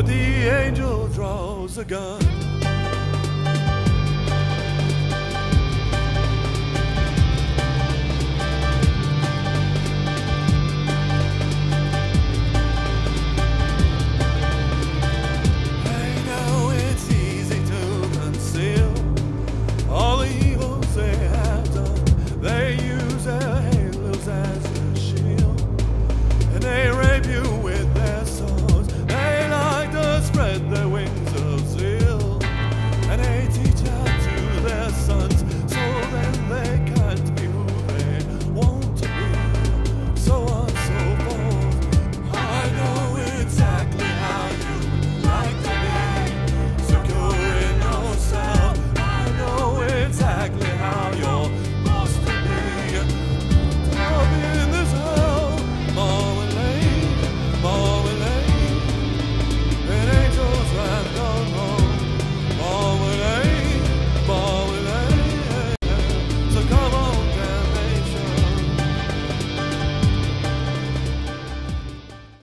But the angel draws a gun.